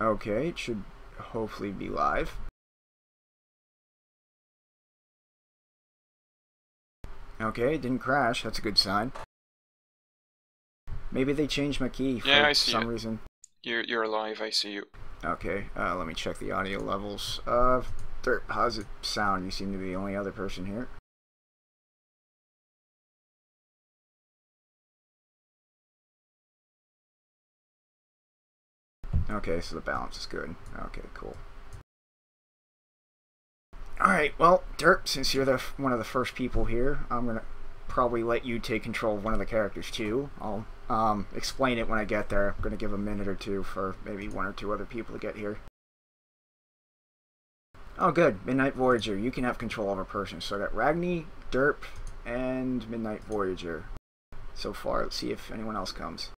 Okay, it should hopefully be live. Okay, it didn't crash. That's a good sign. Maybe they changed my key for Yeah, I see some it. reason. You're you're alive. I see you. Okay, uh, let me check the audio levels. Uh, how's it sound? You seem to be the only other person here. Okay, so the balance is good. Okay, cool. Alright, well, Dirt, since you're the one of the first people here, I'm gonna probably let you take control of one of the characters too. I'll um, explain it when I get there. I'm gonna give a minute or two for maybe one or two other people to get here. Oh, good. Midnight Voyager. You can have control of a person. So I got Ragny, Durp, and Midnight Voyager. So far, let's see if anyone else comes.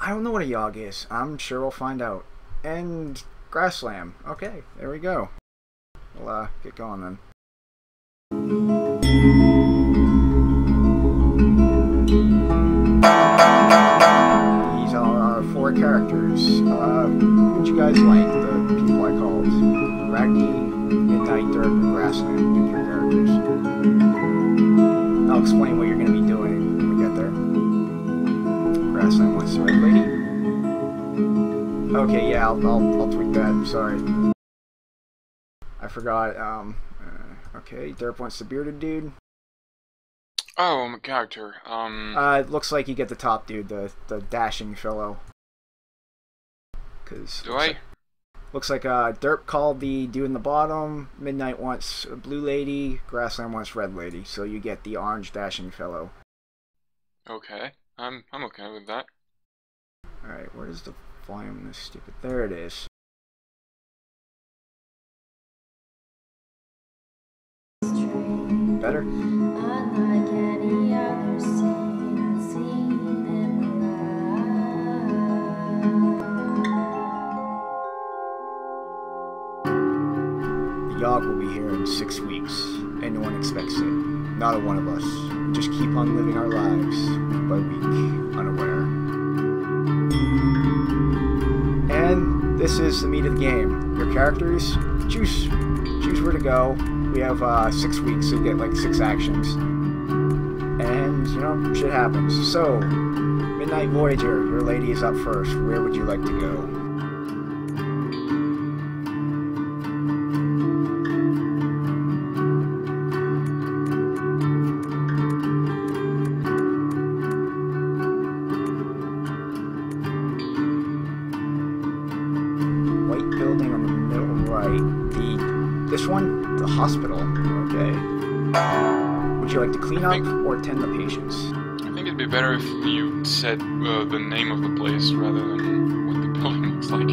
I don't know what a Yawhg is. I'm sure we'll find out. And Grasslamb. Okay, there we go. We'll uh, get going then. These are our four characters. Uh, who'd you guys like? The people I called. Ragny, Midnight, Dirt, and Grassland. Pick your characters. I'll explain what you're going to be Okay, yeah, I'll, I'll, I'll tweak that. Sorry. I forgot. Um, uh, okay, Durp wants the bearded dude. Oh, my character. Um. Uh, it looks like you get the top dude, the the dashing fellow. Cause do I? Like, looks like uh, Durp called the dude in the bottom. Midnight wants blue lady. Grassland wants red lady. So you get the orange dashing fellow. Okay. I'm I'm okay with that. All right, where's the volume? This stupid. There it is. Better. Unlike any other scene I've seen in my life. The Yawhg will be here in six weeks, and no one expects it. Not a one of us. We just keep on living our lives, week by week, unaware. This is the meat of the game. Your characters, choose, choose where to go. We have uh, six weeks, so you get like six actions. And, you know, shit happens. So, Midnight Voyager, your lady is up first. Where would you like to go? Would you like to clean up or tend the patients? I think it'd be better if you said uh, the name of the place rather than what the building looks like.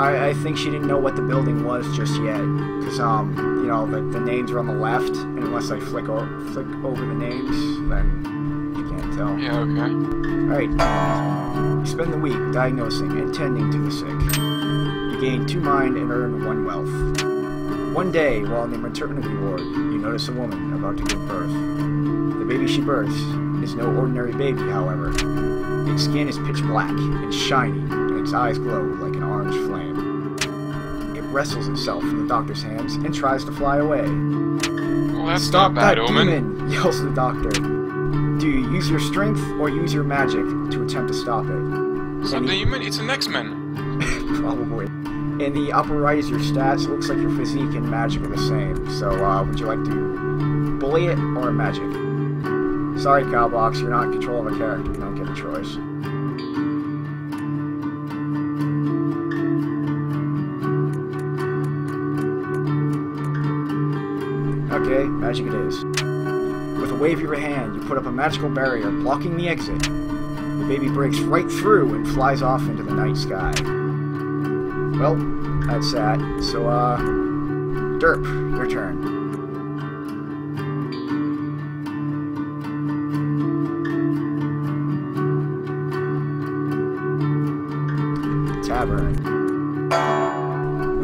I, I think she didn't know what the building was just yet, cause um, you know, the, the names are on the left, and unless I flick or flick over the names, then you can't tell. Yeah. Okay. Alright. You spend the week diagnosing and tending to the sick. You gain two mind and earn one wealth. One day, while in the maternity ward, you notice a woman about to give birth. The baby she births is no ordinary baby, however. Its skin is pitch black and shiny, and its eyes glow like an orange flame. It wrestles itself from the doctor's hands and tries to fly away. Well, that's Stop not bad that omen. demon! yells the doctor. Do you use your strength or use your magic to attempt to stop it? So Any- the human, it's an X-Men. Probably. In the upper right is your stats. It looks like your physique and magic are the same. So, uh, would you like to bully it or magic? Sorry, Cowbox, you're not in control of a character. You don't get a choice. Okay, magic it is. With a wave of your hand, you put up a magical barrier blocking the exit. The baby breaks right through and flies off into the night sky. Well, that's that. So, uh, Durp, your turn.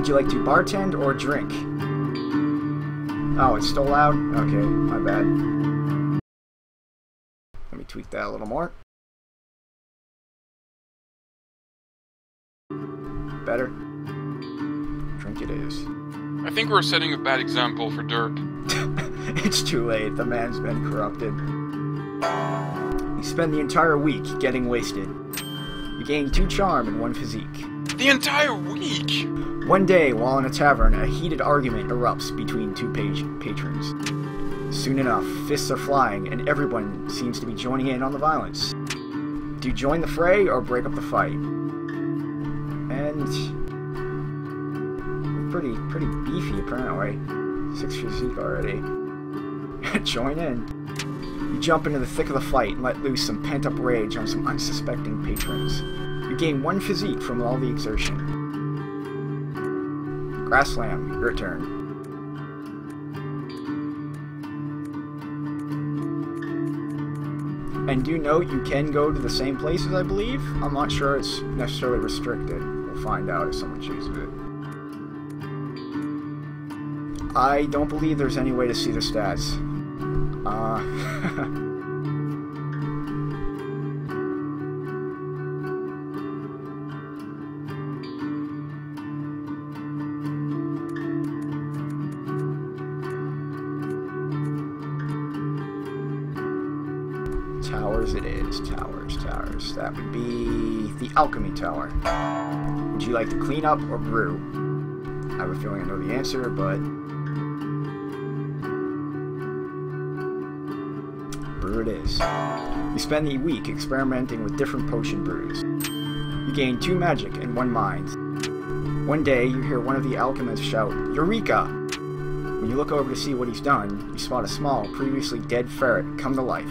Would you like to bartend or drink? Oh, it's still loud? Okay, my bad. Let me tweak that a little more. Better? Drink it is. I think we're setting a bad example for Dirk. it's too late. The man's been corrupted. You spend the entire week getting wasted. You gain two charm and one physique. The entire week! One day, while in a tavern, a heated argument erupts between two page patrons. Soon enough, fists are flying, and everyone seems to be joining in on the violence. Do you join the fray or break up the fight? And pretty pretty beefy apparently. Six physique already. join in. You jump into the thick of the fight and let loose some pent-up rage on some unsuspecting patrons. You gain one physique from all the exertion. Grasslamb, your turn. And do note you can go to the same places, I believe. I'm not sure it's necessarily restricted. We'll find out if someone chooses it. I don't believe there's any way to see the stats. Uh, That would be the Alchemy Tower. Would you like to clean up or brew? I have a feeling I know the answer, but... Brew it is. You spend the week experimenting with different potion brews. You gain two magic and one mind. One day, you hear one of the alchemists shout, Eureka! When you look over to see what he's done, you spot a small, previously dead ferret come to life.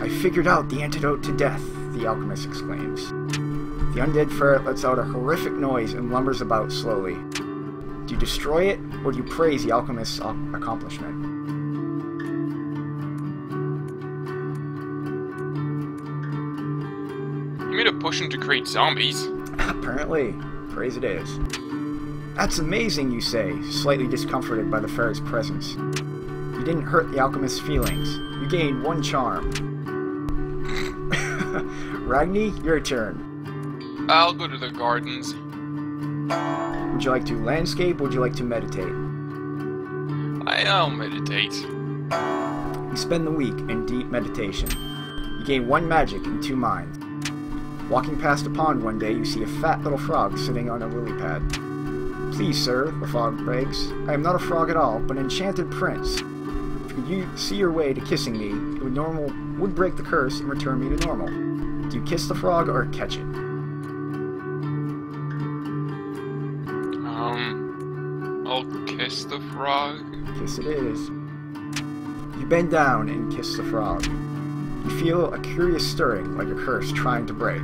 I figured out the antidote to death, the alchemist exclaims. The undead ferret lets out a horrific noise and lumbers about slowly. Do you destroy it, or do you praise the alchemist's accomplishment? You made a potion to create zombies. Apparently. Praise it is. That's amazing, you say, slightly discomforted by the ferret's presence. You didn't hurt the alchemist's feelings. You gained one charm. Ragny, your turn. I'll go to the gardens. Would you like to landscape or would you like to meditate? I'll meditate. You spend the week in deep meditation. You gain one magic and two minds. Walking past a pond one day, you see a fat little frog sitting on a lily pad. Please, sir, the frog begs, I am not a frog at all, but an enchanted prince. If you see your way to kissing me, it would normal would break the curse and return me to normal. Do you kiss the frog or catch it? Um, I'll kiss the frog. Kiss it is. You bend down and kiss the frog. You feel a curious stirring, like a curse trying to break.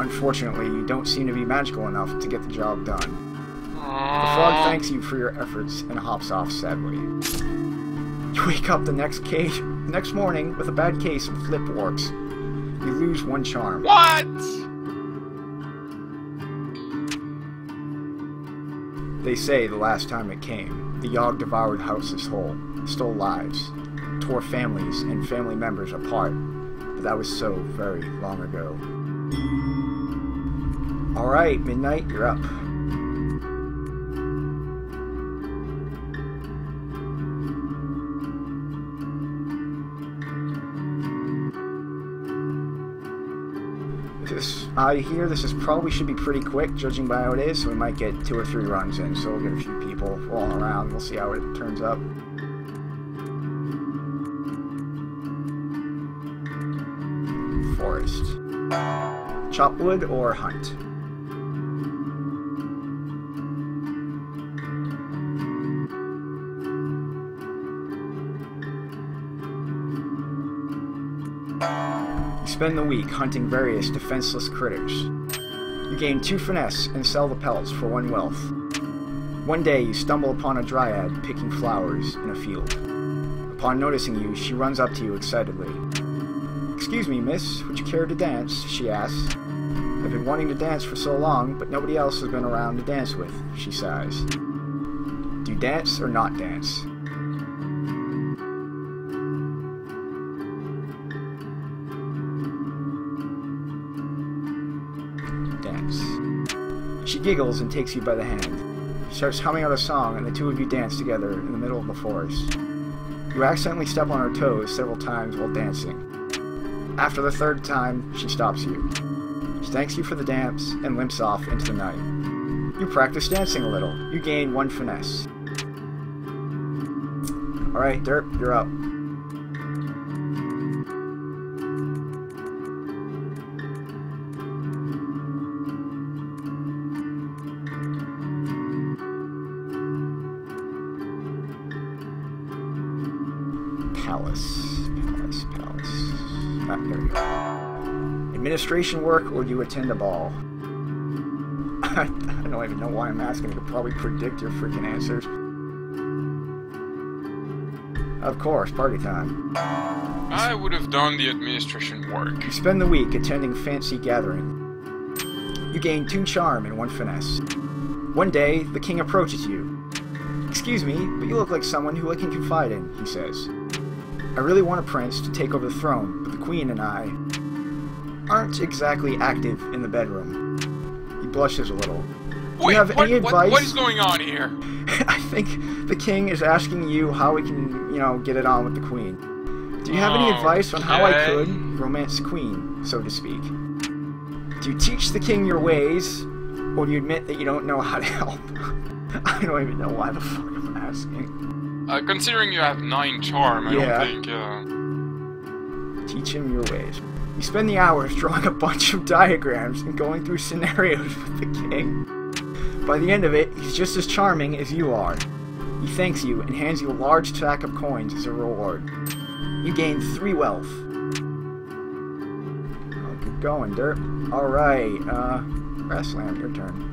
Unfortunately, you don't seem to be magical enough to get the job done. The frog thanks you for your efforts and hops off sadly. You wake up the next next morning with a bad case of flip warps. You lose one charm. What? They say the last time it came, the Yawhg devoured houses whole, stole lives, tore families and family members apart, but that was so very long ago. Alright, Midnight, you're up. I hear this is probably should be pretty quick, judging by how it is, so we might get two or three runs in, so we'll get a few people rolling around, we'll see how it turns up. Forest. Chop wood or hunt? Spend the week hunting various defenseless critters. You gain two finesse and sell the pelts for one wealth. One day you stumble upon a dryad picking flowers in a field. Upon noticing you, she runs up to you excitedly. Excuse me, miss, would you care to dance? she asks. I've been wanting to dance for so long, but nobody else has been around to dance with, she sighs. Do you dance or not dance? She giggles and takes you by the hand. She starts humming out a song, and the two of you dance together in the middle of the forest. You accidentally step on her toes several times while dancing. After the third time, she stops you. She thanks you for the dance and limps off into the night. You practice dancing a little. You gain one finesse. Alright, Durp, you're up. Administration work or do you attend a ball? I don't even know why I'm asking. I could probably predict your freaking answers. Of course, party time. I would have done the administration work. You spend the week attending fancy gathering. You gain two charm and one finesse. One day, the king approaches you. Excuse me, but you look like someone who I can confide in, he says. I really want a prince to take over the throne, but the queen and I aren't exactly active in the bedroom. He blushes a little. Do you have what, any what- advice? what is going on here? I think the king is asking you how we can, you know, get it on with the queen. Do you have any advice on how I could romance queen, so to speak? Do you teach the king your ways, or do you admit that you don't know how to help? I don't even know why the fuck I'm asking. Uh, considering you have nine charm, I Yeah. don't think. Uh, Teach him your ways. You spend the hours drawing a bunch of diagrams and going through scenarios with the king. By the end of it, he's just as charming as you are. He thanks you and hands you a large stack of coins as a reward. You gain three wealth. Oh, good going, Dirt. Alright, uh, Grassland, your turn.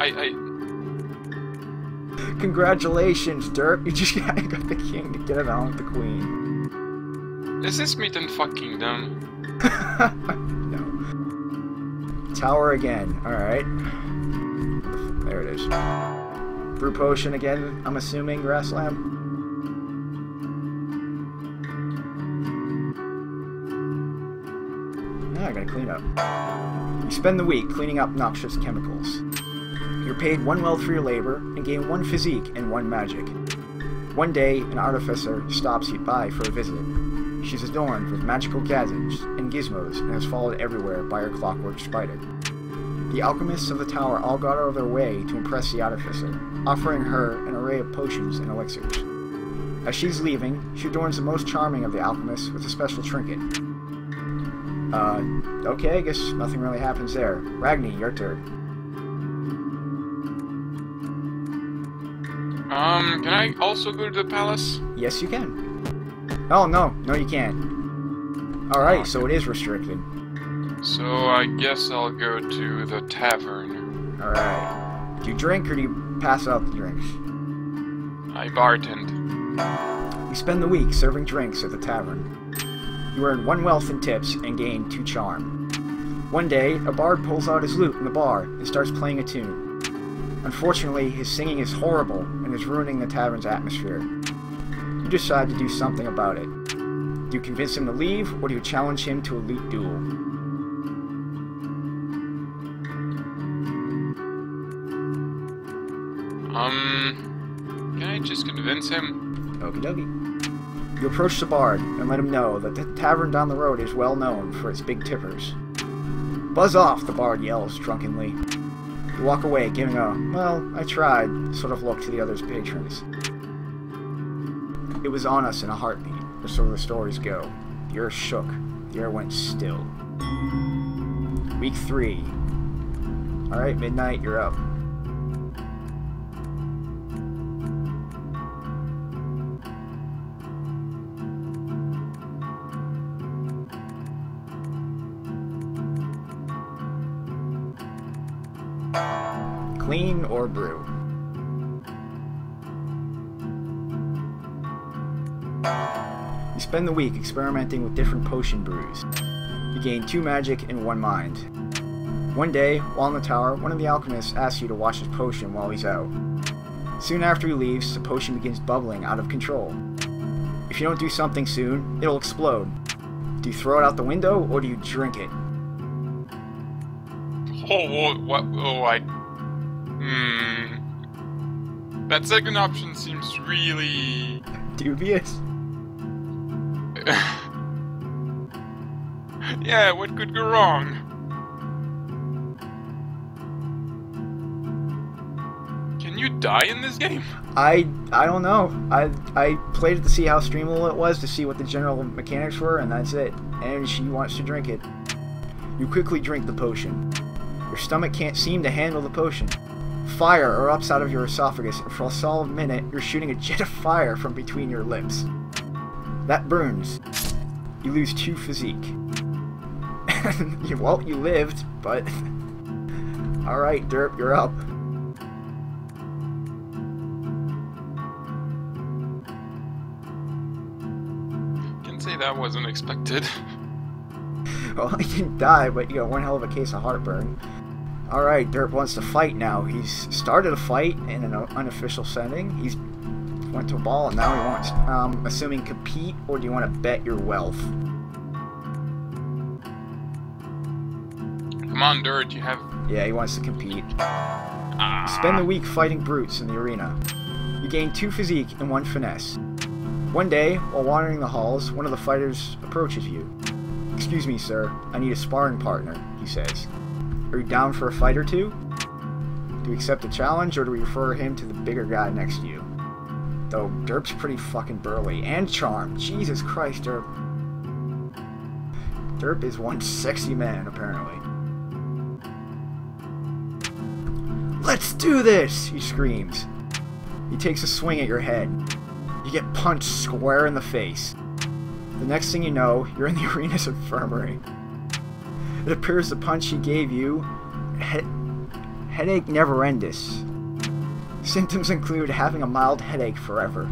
I, I, Congratulations, Dirt. You just got the king to get it on with the queen. Is this meat and fucking done? no. Tower again. Alright. There it is. Brew potion again, I'm assuming, Grasslamb? Yeah, I gotta clean up. You spend the week cleaning up noxious chemicals. You're paid one wealth for your labor and gain one physique and one magic. One day, an artificer stops you by for a visit. She's adorned with magical gadgets and gizmos and is followed everywhere by her clockwork spider. The alchemists of the tower all got out of their way to impress the artificer, offering her an array of potions and elixirs. As she's leaving, she adorns the most charming of the alchemists with a special trinket. Uh, okay, I guess nothing really happens there. Ragny, your turn. Um, can I also go to the palace? Yes, you can. Oh, no, no, you can't. Alright, so it is restricted. So I guess I'll go to the tavern. Alright. Do you drink or do you pass out the drinks? I bartend. You spend the week serving drinks at the tavern. You earn one wealth in tips and gain two charm. One day, a bard pulls out his lute in the bar and starts playing a tune. Unfortunately, his singing is horrible and is ruining the tavern's atmosphere. You decide to do something about it. Do you convince him to leave, or do you challenge him to a lute duel? Um, can I just convince him? Okie dokie. You approach the bard and let him know that the tavern down the road is well known for its big tippers. Buzz off, the bard yells drunkenly. You walk away, giving a, well, I tried, sort of look to the other's patrons. It was on us in a heartbeat, or so the stories go. The earth shook, the air went still. Week three. Alright, midnight, you're up. Clean or brew? You spend the week experimenting with different potion brews. You gain two magic and one mind. One day, while in the tower, one of the alchemists asks you to watch his potion while he's out. Soon after he leaves, the potion begins bubbling out of control. If you don't do something soon, it'll explode. Do you throw it out the window or do you drink it? Oh, oh, what? Oh, I. Hmm. That second option seems really. Dubious. Yeah, what could go wrong? Can you die in this game? I I don't know. I I played it to see how streamable it was, to see what the general mechanics were, and that's it. And she wants to drink it. You quickly drink the potion. Your stomach can't seem to handle the potion. Fire erupts out of your esophagus, and for a solid minute, you're shooting a jet of fire from between your lips. That burns. You lose two physique. You- well, you lived, but. Alright, Durp, you're up. Can say that wasn't expected. Well, he didn't die, but you got one hell of a case of heartburn. Alright, Durp wants to fight now. He's started a fight in an unofficial setting. He's went to a ball and now he wants, um, assuming compete, or do you want to bet your wealth? Come on, Dirt, you have. Yeah, he wants to compete. Ah. Spend the week fighting brutes in the arena. You gain two physique and one finesse. One day, while wandering the halls, one of the fighters approaches you. Excuse me, sir. I need a sparring partner, he says. Are you down for a fight or two? Do you accept the challenge, or do we refer him to the bigger guy next to you? Though Durp's pretty fucking burly and charmed. Jesus Christ, Durp. Durp is one sexy man, apparently. Let's do this! He screams. He takes a swing at your head. You get punched square in the face. The next thing you know, you're in the arena's infirmary. It appears the punch he gave you he- headache never endless. Symptoms include having a mild headache forever.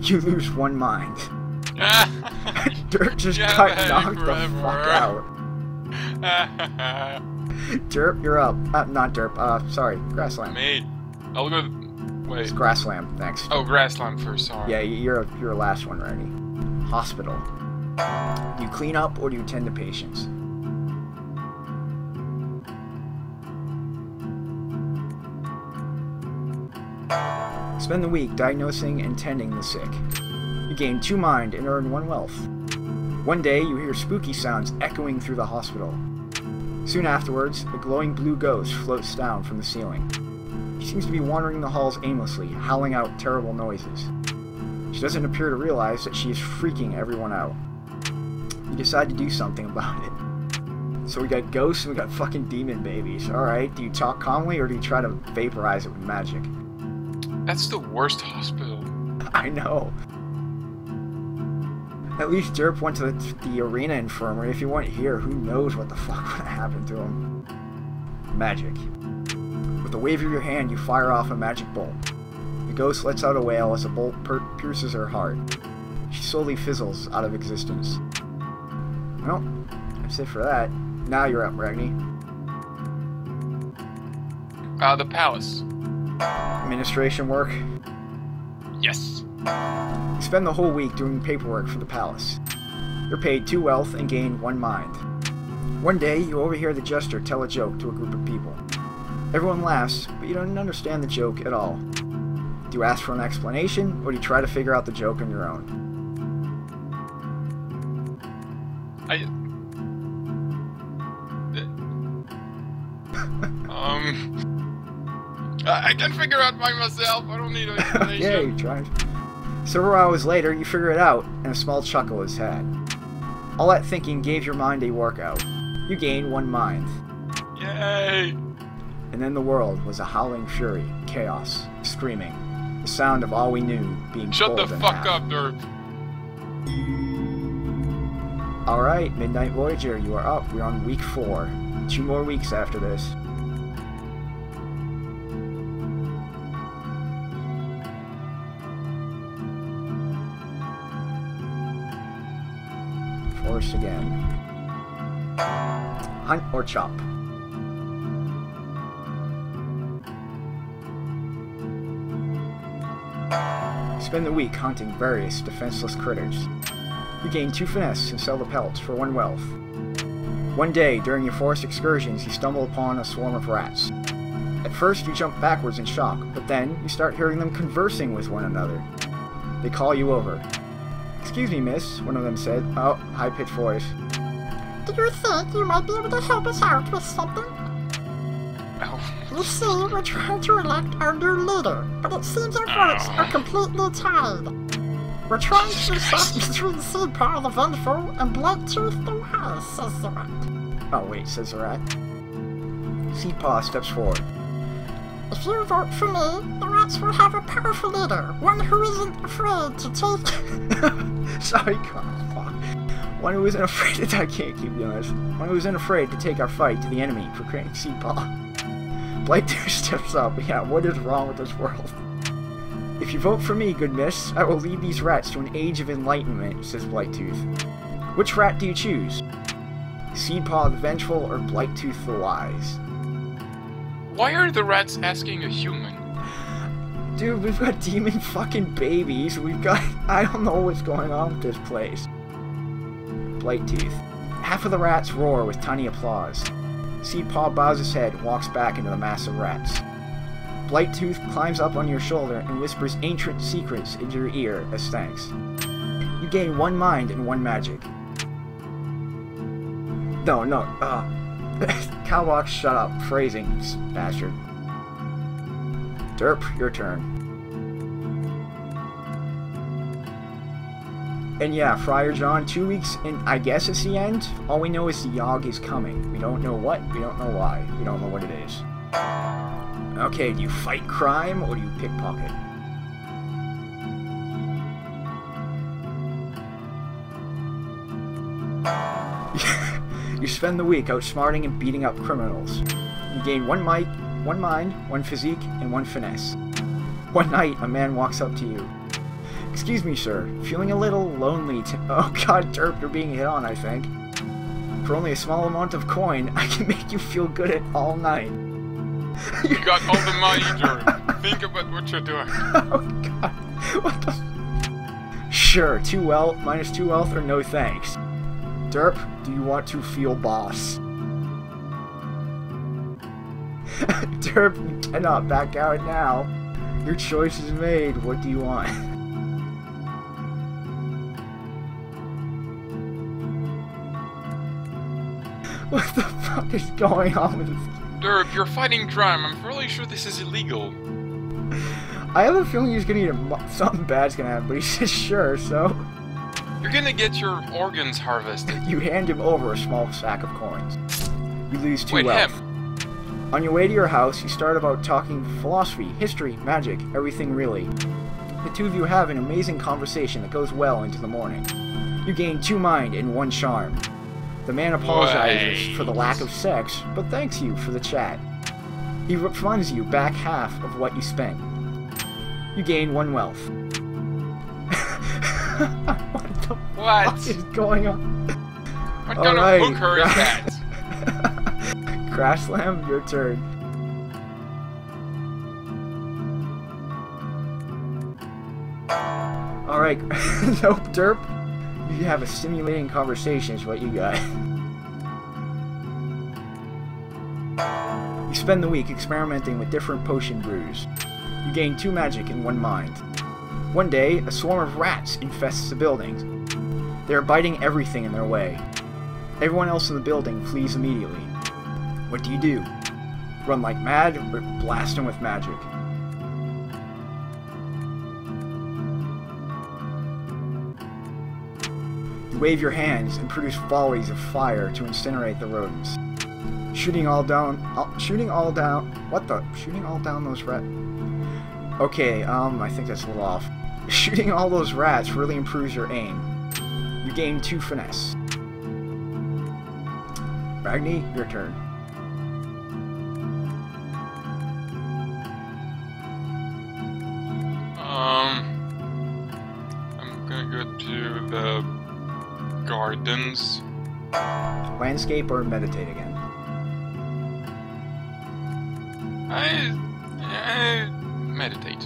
You lose one mind. Dirt just got knocked the fuck out. Durp, you're up. Uh, not Durp. Uh, sorry, Grassland. Mate, I'll go. Wait. It's Grassland next. Oh, Grassland first. Sorry. Yeah, you're you're last one ready. Hospital. Do you clean up or do you tend to patients? Spend the week diagnosing and tending the sick. You gain two mind and earn one wealth. One day you hear spooky sounds echoing through the hospital. Soon afterwards, a glowing blue ghost floats down from the ceiling. She seems to be wandering the halls aimlessly, howling out terrible noises. She doesn't appear to realize that she is freaking everyone out. You decide to do something about it. So we got ghosts and we got fucking demon babies. Alright, do you talk calmly or do you try to vaporize it with magic? That's the worst hospital. I know. At least Durp went to the, the arena infirmary. If he went here, who knows what the fuck would have happened to him. Magic. With a wave of your hand, you fire off a magic bolt. The ghost lets out a wail as a bolt per- pierces her heart. She slowly fizzles out of existence. Well, that's it for that. Now you're up, Ragny. Uh, the palace. Administration work. Yes. You spend the whole week doing paperwork for the palace. You're paid two wealth and gain one mind. One day, you overhear the jester tell a joke to a group of people. Everyone laughs, but you don't understand the joke at all. Do you ask for an explanation, or do you try to figure out the joke on your own? I. um. I I can figure out by myself. I don't need an explanation. yeah, you tried. Several hours later, you figure it out, and a small chuckle is had. All that thinking gave your mind a workout. You gain one mind. Yay! And then the world was a howling fury, chaos, screaming, the sound of all we knew being Shut the fuck half. up, Durp. All right, Midnight Voyager, you are up. We're on week four. Two more weeks after this. Again. Hunt or chop. Spend the week hunting various defenseless critters. You gain two finesse and sell the pelts for one wealth. One day, during your forest excursions, you stumble upon a swarm of rats. At first, you jump backwards in shock, but then you start hearing them conversing with one another. They call you over. Excuse me, miss, one of them said. Oh, high pitched voice. Do you think you might be able to help us out with something? Oh, You see, we're trying to elect our new leader, but it seems our votes are oh. completely tied. We're trying to decide between Seedpaw the Vengeful and Blightooth the Wise, says the rat. Oh, wait, says the rat. Seedpaw steps forward. If you vote for me, the rats will have a powerful leader, one who isn't afraid to take... Sorry, God, fuck. One who isn't afraid to. I can't keep doing this. One who isn't afraid to take our fight to the enemy for creating Seedpaw. Blightooth steps up. Yeah, what is wrong with this world? If you vote for me, good miss, I will lead these rats to an age of enlightenment, says Blightooth. Which rat do you choose? Seedpaw the Vengeful or Blightooth the Wise? why are the rats asking a human? Dude, we've got demon fucking babies. We've got. I don't know what's going on with this place. Blight teeth. Half of the rats roar with tiny applause. Seedpaw bows his head and walks back into the mass of rats. Blightooth climbs up on your shoulder and whispers ancient secrets into your ear as thanks. You gain one mind and one magic. No, no, uh. Cowbox, shut up. Phrasing, bastard. Durp, your turn. And yeah, Friar John, two weeks, and I guess it's the end. All we know is the Yawhg is coming. We don't know what, we don't know why, we don't know what it is. Okay, do you fight crime or do you pickpocket? you spend the week outsmarting and beating up criminals. You gain one mic, one mind, one physique, and one finesse. One night, a man walks up to you. Excuse me, sir. Feeling a little lonely to- Oh god, Durp, you're being hit on, I think. For only a small amount of coin, I can make you feel good at all night. You got all the money, Drew. Think about what you're doing. oh god. What the Sure, two wealth, minus two wealth, or no thanks. Durp, do you want to feel boss? Durp, you cannot back out now. Your choice is made. What do you want? what the fuck is going on with this? Durp, you're fighting crime. I'm fairly sure this is illegal. I have a feeling he's gonna get something bad's gonna happen, but he says sure, so You're gonna get your organs harvested. you hand him over a small sack of coins. You lose two Wait, wealth. him. On your way to your house, you start about talking philosophy, history, magic, everything really. The two of you have an amazing conversation that goes well into the morning. You gain two mind and one charm. The man apologizes for the lack of sex, but thanks you for the chat. He refunds you back half of what you spent. You gain one wealth. what the What? fuck is going on? What kind Alright. of hooker is that? Crash Slam, your turn. Alright, nope, durp. You have a stimulating conversation is what you got. You spend the week experimenting with different potion brews. You gain two magic and one mind. One day, a swarm of rats infests the building. They are biting everything in their way. Everyone else in the building flees immediately. What do you do? Run like mad or blast them with magic? You wave your hands and produce volleys of fire to incinerate the rodents. Shooting all down, all, shooting all down, what the? Shooting all down those rat. Okay, um, I think that's a little off. Shooting all those rats really improves your aim. You gain two finesse. Ragny, your turn. Landscape or meditate again. I, I meditate.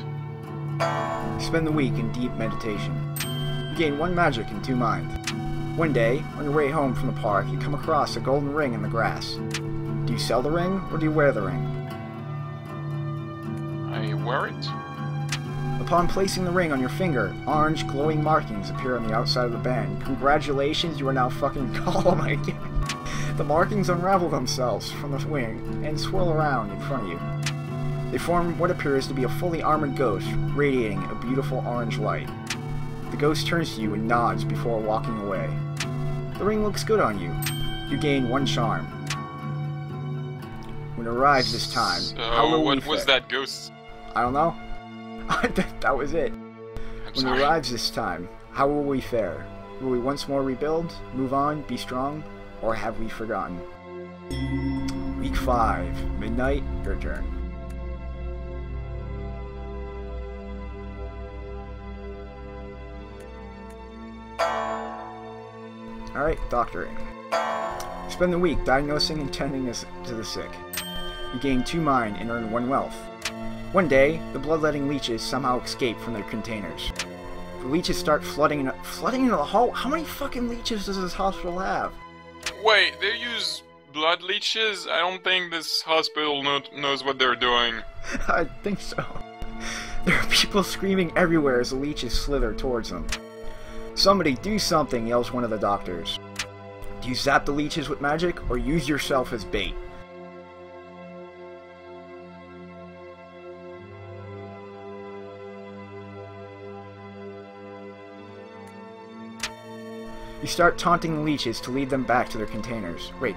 Spend the week in deep meditation. You gain one magic and two mind. One day, on your way home from the park, you come across a golden ring in the grass. Do you sell the ring, or do you wear the ring? I wear it. Upon placing the ring on your finger, orange glowing markings appear on the outside of the band. Congratulations, you are now fucking Gollum again. The markings unravel themselves from the wing and swirl around in front of you. They form what appears to be a fully armored ghost, radiating a beautiful orange light. The ghost turns to you and nods before walking away. The ring looks good on you. You gain one charm. When it arrives this time, So, how will what was that ghost? I don't know. that was it. I'm When sorry. it arrives this time, how will we fare? Will we once more rebuild, move on, be strong, or have we forgotten? Week 5, midnight, your turn. Alright, doctoring. Spend the week diagnosing and tending to the sick. You gain 2 mind and earn 1 wealth. One day, the bloodletting leeches somehow escape from their containers. The leeches start flooding in, flooding into the hall. How many fucking leeches does this hospital have? Wait, they use blood leeches? I don't think this hospital know- knows what they're doing. I think so. There are people screaming everywhere as the leeches slither towards them. Somebody do something, yells one of the doctors. Do you zap the leeches with magic, or use yourself as bait? You start taunting the leeches to lead them back to their containers. Wait,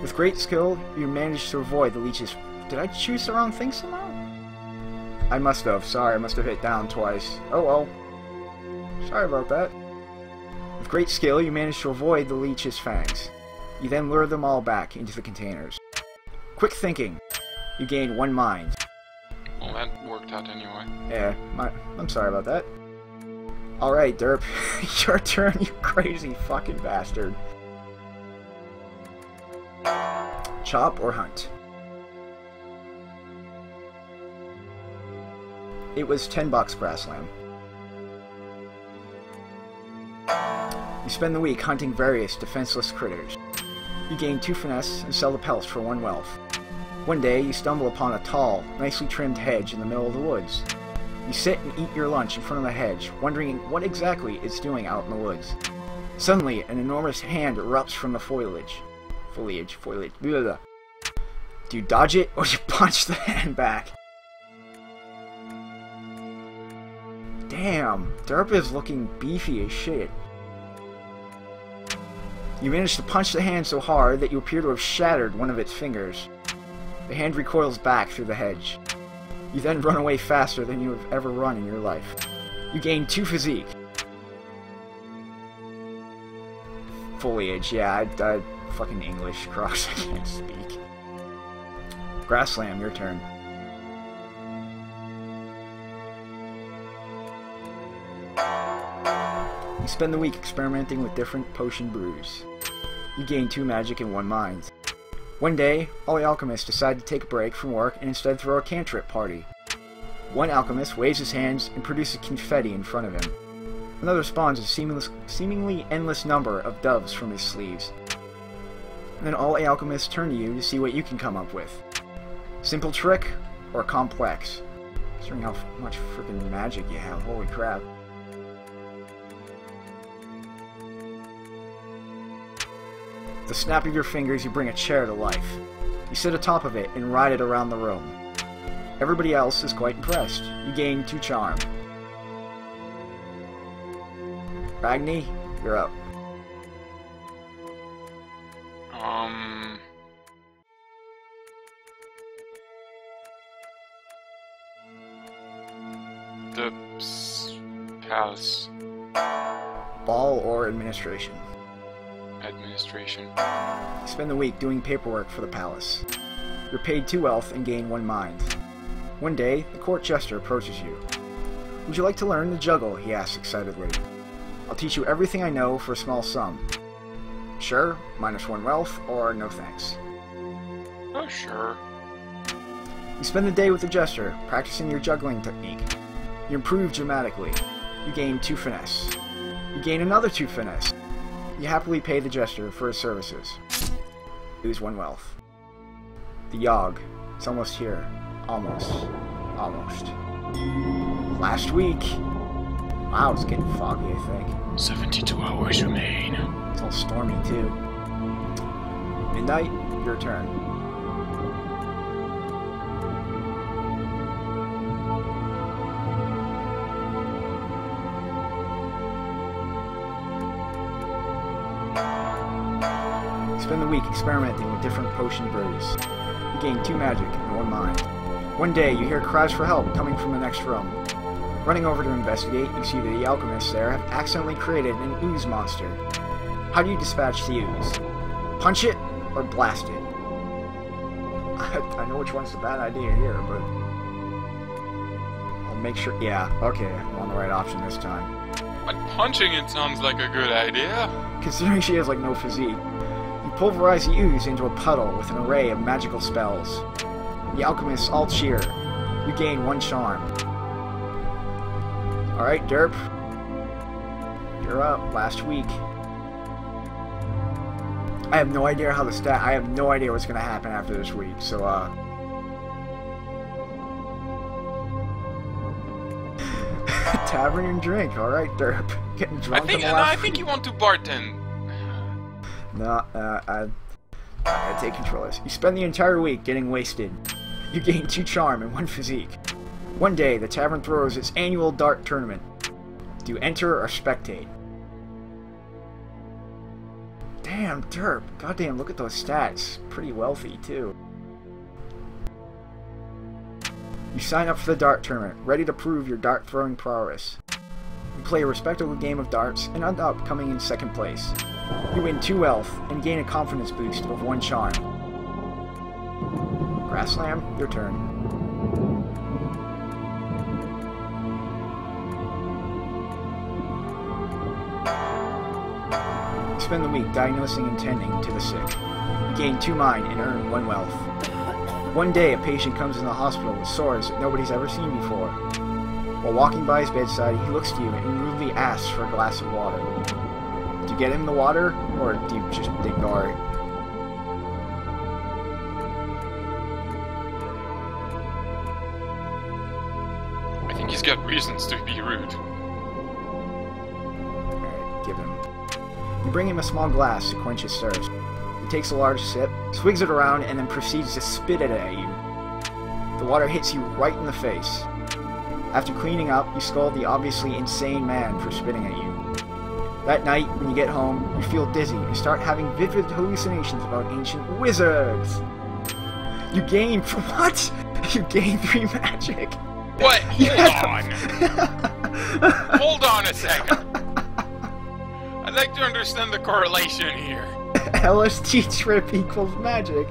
with great skill, you manage to avoid the leeches. Did I choose the wrong thing somehow? I must have. Sorry, I must have hit down twice. Oh well. Sorry about that. With great skill, you manage to avoid the leech's fangs. You then lure them all back into the containers. Quick thinking. You gain one mind. Well, that worked out anyway. Yeah, my, I'm sorry about that. Alright, Durp. Your turn, you crazy fucking bastard. Chop or hunt? It was 10 bucks, Grassland. You spend the week hunting various defenseless critters. You gain 2 finesse and sell the pelts for 1 wealth. One day, you stumble upon a tall, nicely trimmed hedge in the middle of the woods. You sit and eat your lunch in front of the hedge, wondering what exactly it's doing out in the woods. Suddenly, an enormous hand erupts from the foliage. Foliage, foliage, blah, blah. Do you dodge it, or you punch the hand back? Damn, Durp is looking beefy as shit. You manage to punch the hand so hard that you appear to have shattered one of its fingers. The hand recoils back through the hedge. You then run away faster than you have ever run in your life. You gain two physique. Foliage, yeah, I, I fucking English, cross, I can't speak. Grass Grasslamb, your turn. You spend the week experimenting with different potion brews. You gain two magic and one mind. One day, all the alchemists decide to take a break from work and instead throw a cantrip party. One alchemist waves his hands and produces confetti in front of him. Another spawns a seamless, seemingly endless number of doves from his sleeves. And then all alchemists turn to you to see what you can come up with. Simple trick or complex? Considering how much freaking magic you have, holy crap. The snap of your fingers, you bring a chair to life. You sit atop of it and ride it around the room. Everybody else is quite impressed. You gain two charm. Ragny, you're up. Um. The s- palace Ball or administration. Administration. Spend the week doing paperwork for the palace. You're paid two wealth and gain one mind. One day, the court jester approaches you. Would you like to learn to juggle? he asks excitedly. I'll teach you everything I know for a small sum. Sure, minus one wealth, or no thanks. Oh, sure. You spend the day with the jester, practicing your juggling technique. You improve dramatically. You gain two finesse. You gain another two finesse. You happily pay the jester for his services. Lose one wealth. The Yawhg. It's almost here. Almost. Almost. Last week. Wow, it's getting foggy, I think. 72 hours remain. It's all stormy, too. Midnight, your turn. Spend the week experimenting with different potion brews. You gain two magic and one mind. One day, you hear cries for help coming from the next room. Running over to investigate, you see that the alchemists there have accidentally created an ooze monster. How do you dispatch the ooze? Punch it or blast it? I, I know which one's the bad idea here, but I'll make sure. Yeah, okay, I'm on the right option this time. But punching it sounds like a good idea. Considering she has like no physique, pulverize the ooze into a puddle with an array of magical spells. The alchemists all cheer. You gain one charm. Alright, Durp. You're up. Last week. I have no idea how the stat. I have no idea what's gonna happen after this week. So, uh. Tavern and drink. Alright, Durp. Getting I drunk think in the no, I think you want to bartend. No, uh, I, I take control of this. You spend the entire week getting wasted. You gain two charm and one physique. One day, the tavern throws its annual dart tournament. Do you enter or spectate? Damn, durp. Goddamn, look at those stats. Pretty wealthy, too. You sign up for the dart tournament, ready to prove your dart throwing prowess. You play a respectable game of darts and end up coming in second place. You win two wealth and gain a confidence boost of one charm. Grasslamb, your turn. Spend the week diagnosing and tending to the sick. You gain two mind and earn one wealth. One day, a patient comes in the hospital with sores that nobody's ever seen before. While walking by his bedside, he looks to you and rudely asks for a glass of water. Get him the water, or do you just ignore it? I think he's got reasons to be rude. Alright, give him. You bring him a small glass to quench his thirst. He takes a large sip, swigs it around, and then proceeds to spit it at you. The water hits you right in the face. After cleaning up, you scold the obviously insane man for spitting at you. That night, when you get home, you feel dizzy and start having vivid hallucinations about ancient wizards. You gain for what? You gain three magic. What? Hold on. Hold on a second. I'd like to understand the correlation here. LSD trip equals magic.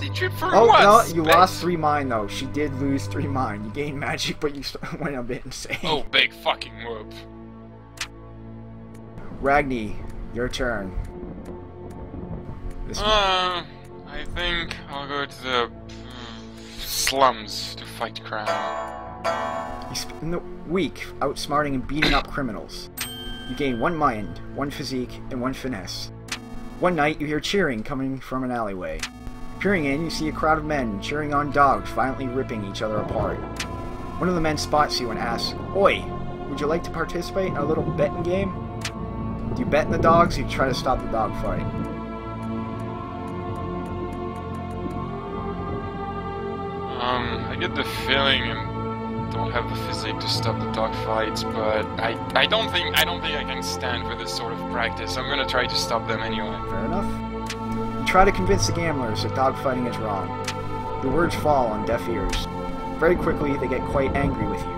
The trip for Oh what? no, you lost three mind though. She did lose three mind. You gained magic, but you went a bit insane. Oh, big fucking whoop. Ragny, your turn. This Uh, I think I'll go to the slums to fight crime. you spend the week outsmarting and beating up criminals. You gain one mind, one physique, and one finesse. One night, you hear cheering coming from an alleyway. Peering in, you see a crowd of men cheering on dogs violently ripping each other apart. One of the men spots you and asks, Oi, would you like to participate in a little betting game? Do you bet on the dogs or you try to stop the dog fight? Um, I get the feeling I don't have the physique to stop the dog fights, but I I don't think I don't think I can stand for this sort of practice. I'm gonna try to stop them anyway. Fair enough. You try to convince the gamblers that dog fighting is wrong. The words fall on deaf ears. Very quickly, they get quite angry with you.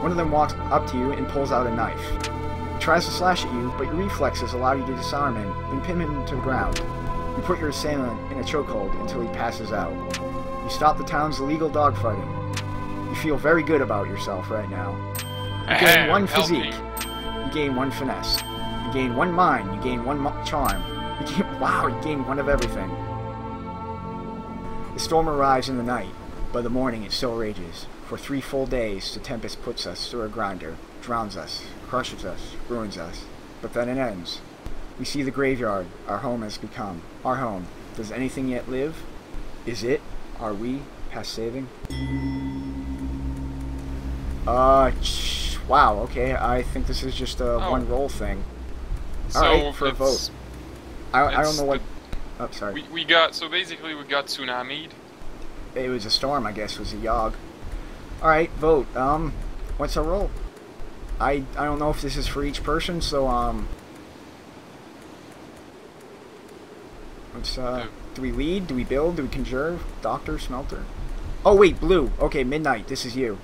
One of them walks up to you and pulls out a knife. He tries to slash at you, but your reflexes allow you to disarm him and pin him to the ground. You put your assailant in a chokehold until he passes out. You stop the town's illegal dogfighting. You feel very good about yourself right now. You gain one physique. You gain one finesse. You gain one mind. You gain one charm. You gain wow. You gain one of everything. The storm arrives in the night, but the morning it still rages. For three full days, the tempest puts us through a grinder, drowns us, crushes us, ruins us, but then it ends. We see the graveyard our home has become. Our home. Does anything yet live? Is it? Are we past saving? Uh, wow, okay, I think this is just a Oh. one roll thing. So Alright, for a vote. I, I don't know what. the- Oh, sorry. We, we got so basically we got tsunami'd. It was a storm, I guess, was a Yawhg. Alright, vote. Um, what's our roll? I I don't know if this is for each person, so um Let's uh do we lead? Do we build? Do we conjure? Doctor, smelter? Oh wait, blue. Okay, midnight, this is you.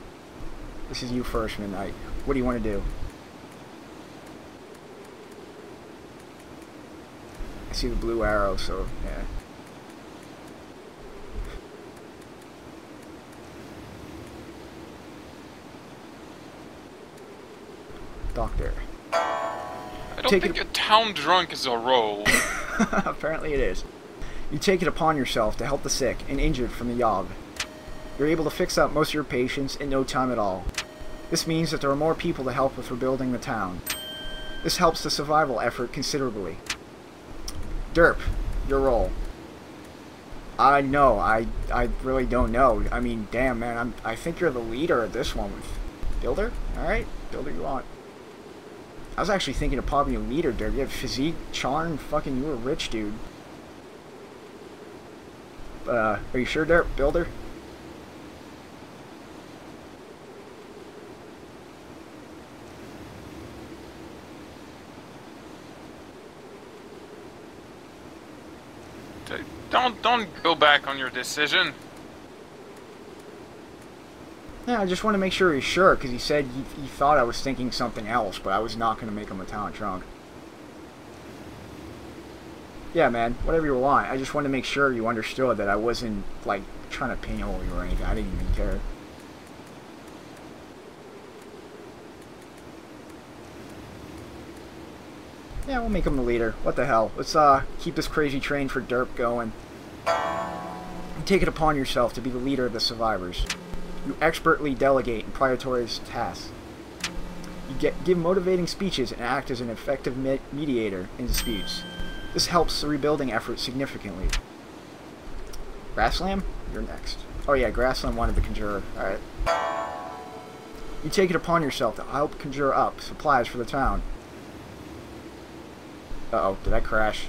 This is you first, midnight. What do you want to do? I see the blue arrow, so yeah. Doctor. I don't Take think it- a town drunk is a role. Apparently it is. You take it upon yourself to help the sick and injured from the Yawhg. You're able to fix up most of your patients in no time at all. This means that there are more people to help with rebuilding the town. This helps the survival effort considerably. Durp, your role. I know, I I really don't know. I mean, damn man, I'm I think you're the leader of this one Builder? Alright, Builder you want. I was actually thinking of popping a leader, Durp. You have physique, charm, fucking you were rich, dude. Uh, are you sure, Durp? Builder? Don't don't go back on your decision. Yeah, I just want to make sure he's sure, because he said he, he thought I was thinking something else, but I was not going to make him a talent drunk. Yeah, man, whatever you want. I just wanted to make sure you understood that I wasn't, like, trying to pinhole you or anything. I didn't even care. Yeah, we'll make him the leader. What the hell? Let's, uh, keep this crazy train for Durp going. You take it upon yourself to be the leader of the survivors. You expertly delegate and prioritize tasks. You get, give motivating speeches and act as an effective me- mediator in disputes. This helps the rebuilding effort significantly. Grasslamb, you're next. Oh yeah, Grasslamb wanted the conjurer. Alright. You take it upon yourself to help conjure up supplies for the town. Uh-oh, did I crash?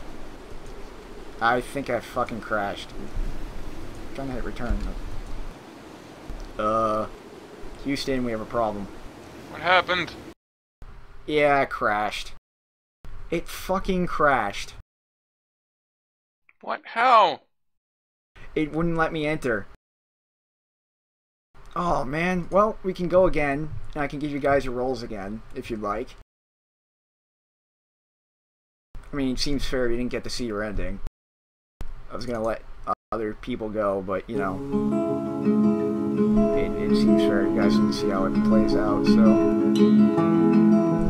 I think I fucking crashed. I'm trying to hit return. Uh, Houston, we have a problem. What happened? Yeah, it crashed. It fucking crashed. What? How? It wouldn't let me enter. Oh man, well, we can go again, and I can give you guys your rolls again, if you'd like. I mean, it seems fair you didn't get to see your ending. I was gonna let uh, other people go, but you know, seems fair you guys can see how it plays out, so.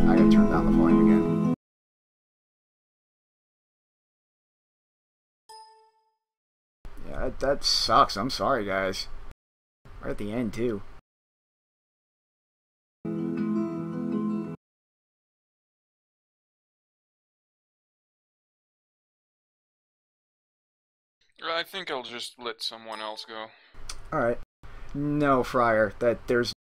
I gotta turn down the volume again. Yeah, that, that sucks. I'm sorry, guys. Right at the end, too. I think I'll just let someone else go. Alright. No, Friar, that there's